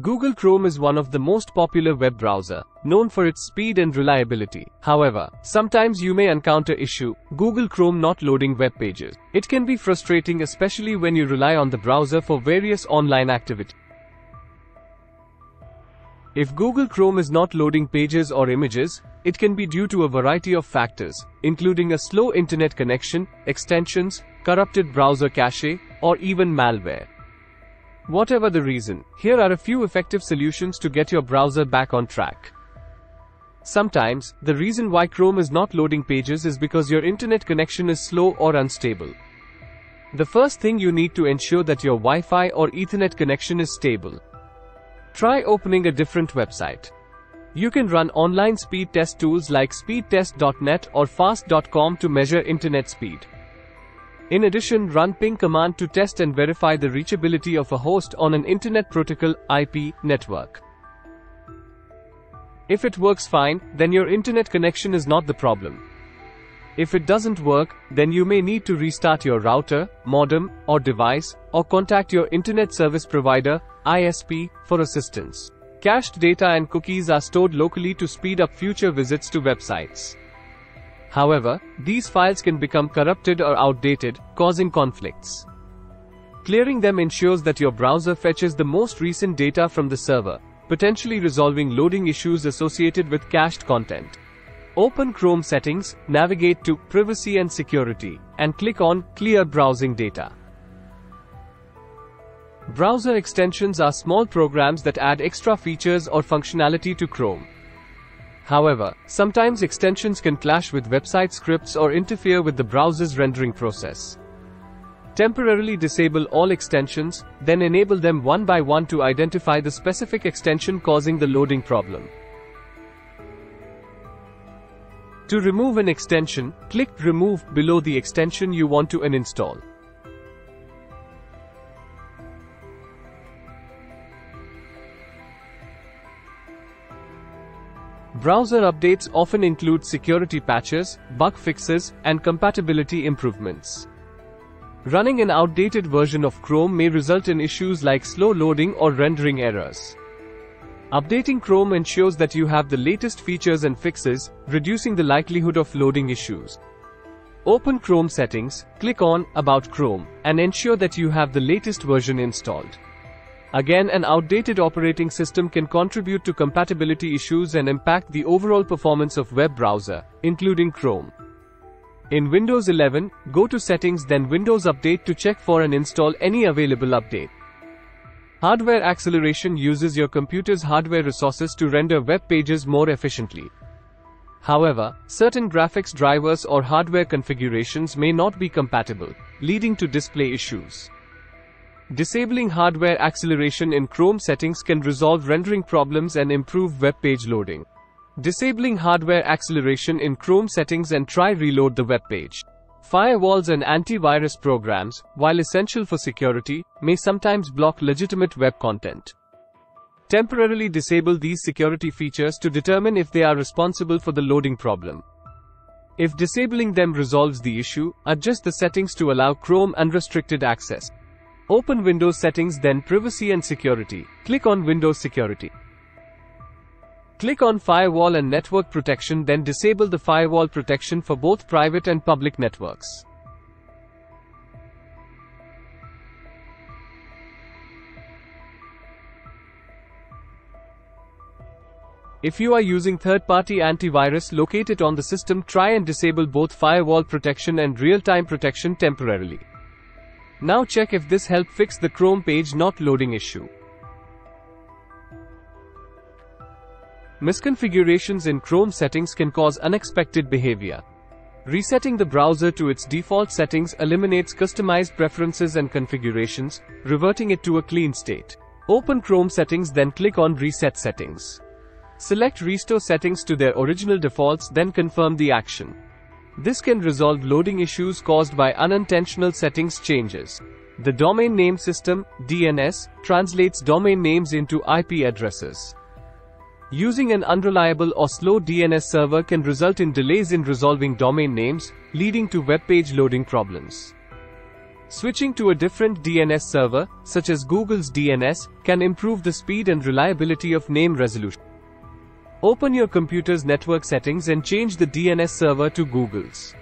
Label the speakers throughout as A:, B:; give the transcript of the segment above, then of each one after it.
A: Google Chrome is one of the most popular web browser, known for its speed and reliability. However, sometimes you may encounter issue, Google Chrome not loading web pages. It can be frustrating especially when you rely on the browser for various online activities. If Google Chrome is not loading pages or images, it can be due to a variety of factors, including a slow internet connection, extensions, corrupted browser cache, or even malware. Whatever the reason, here are a few effective solutions to get your browser back on track. Sometimes, the reason why Chrome is not loading pages is because your internet connection is slow or unstable. The first thing you need to ensure that your Wi-Fi or Ethernet connection is stable. Try opening a different website. You can run online speed test tools like speedtest.net or fast.com to measure internet speed. In addition, run ping command to test and verify the reachability of a host on an Internet Protocol IP network. If it works fine, then your internet connection is not the problem. If it doesn't work, then you may need to restart your router, modem, or device, or contact your internet service provider, ISP, for assistance. Cached data and cookies are stored locally to speed up future visits to websites. However, these files can become corrupted or outdated, causing conflicts. Clearing them ensures that your browser fetches the most recent data from the server, potentially resolving loading issues associated with cached content. Open Chrome settings, navigate to Privacy and Security, and click on Clear Browsing Data. Browser extensions are small programs that add extra features or functionality to Chrome. However, sometimes extensions can clash with website scripts or interfere with the browser's rendering process. Temporarily disable all extensions, then enable them one by one to identify the specific extension causing the loading problem. To remove an extension, click Remove below the extension you want to uninstall. Browser updates often include security patches, bug fixes, and compatibility improvements. Running an outdated version of Chrome may result in issues like slow loading or rendering errors. Updating Chrome ensures that you have the latest features and fixes, reducing the likelihood of loading issues. Open Chrome settings, click on About Chrome, and ensure that you have the latest version installed. Again, an outdated operating system can contribute to compatibility issues and impact the overall performance of web browser, including Chrome. In Windows 11, go to Settings then Windows Update to check for and install any available update. Hardware acceleration uses your computer's hardware resources to render web pages more efficiently. However, certain graphics drivers or hardware configurations may not be compatible, leading to display issues. Disabling hardware acceleration in Chrome settings can resolve rendering problems and improve web page loading. Disabling hardware acceleration in Chrome settings and try reload the web page. Firewalls and antivirus programs, while essential for security, may sometimes block legitimate web content. Temporarily disable these security features to determine if they are responsible for the loading problem. If disabling them resolves the issue, adjust the settings to allow Chrome unrestricted access. Open Windows Settings then Privacy and Security. Click on Windows Security. Click on Firewall and Network Protection then disable the firewall protection for both private and public networks. If you are using third-party antivirus, locate it on the system, try and disable both firewall protection and real-time protection temporarily. Now check if this helped fix the Chrome page not loading issue. Misconfigurations in Chrome settings can cause unexpected behavior. Resetting the browser to its default settings eliminates customized preferences and configurations, reverting it to a clean state. Open Chrome settings then click on Reset Settings. Select Restore settings to their original defaults then confirm the action. This can resolve loading issues caused by unintentional settings changes. The Domain Name System, DNS, translates domain names into IP addresses. Using an unreliable or slow DNS server can result in delays in resolving domain names, leading to web page loading problems. Switching to a different DNS server, such as Google's DNS, can improve the speed and reliability of name resolution. Open your computer's network settings and change the DNS server to Google's.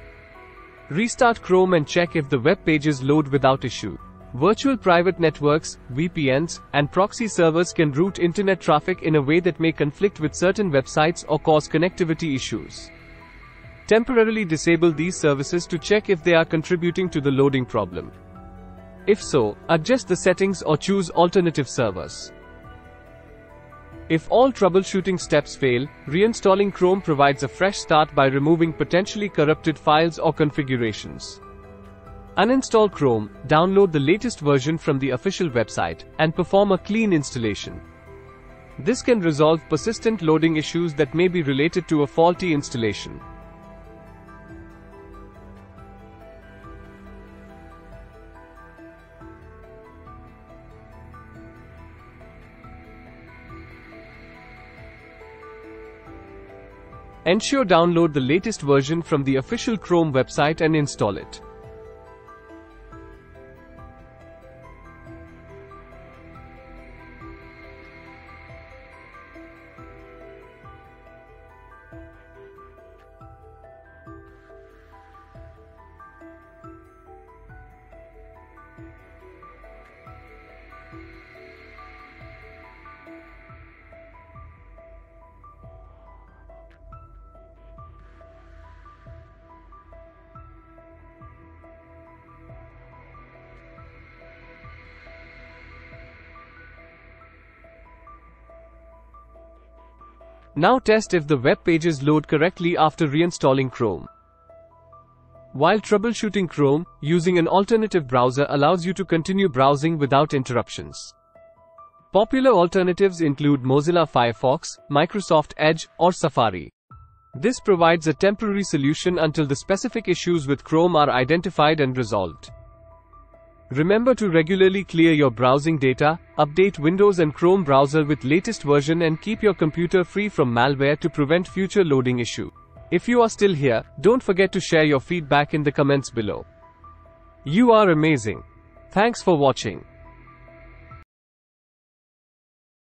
A: Restart Chrome and check if the web pages load without issue. Virtual private networks, VPNs, and proxy servers can route internet traffic in a way that may conflict with certain websites or cause connectivity issues. Temporarily disable these services to check if they are contributing to the loading problem. If so, adjust the settings or choose alternative servers. If all troubleshooting steps fail, reinstalling Chrome provides a fresh start by removing potentially corrupted files or configurations. Uninstall Chrome, download the latest version from the official website, and perform a clean installation. This can resolve persistent loading issues that may be related to a faulty installation. Ensure download the latest version from the official Chrome website and install it. Now test if the web pages load correctly after reinstalling Chrome. While troubleshooting Chrome, using an alternative browser allows you to continue browsing without interruptions. Popular alternatives include Mozilla Firefox, Microsoft Edge, or Safari. This provides a temporary solution until the specific issues with Chrome are identified and resolved. Remember to regularly clear your browsing data, update Windows and Chrome browser with latest version and keep your computer free from malware to prevent future loading issue. If you are still here, don't forget to share your feedback in the comments below. You are amazing. Thanks for watching.